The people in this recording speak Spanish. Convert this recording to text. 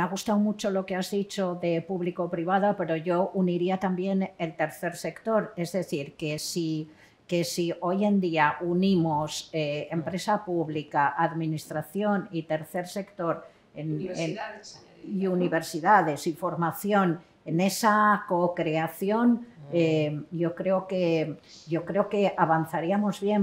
Me ha gustado mucho lo que has dicho de público-privada, pero yo uniría también el tercer sector, es decir, que si, que si hoy en día unimos eh, empresa pública, administración y tercer sector en, Universidades, y universidades y formación en esa co-creación, mm. eh, yo, creo que, yo creo que avanzaríamos bien.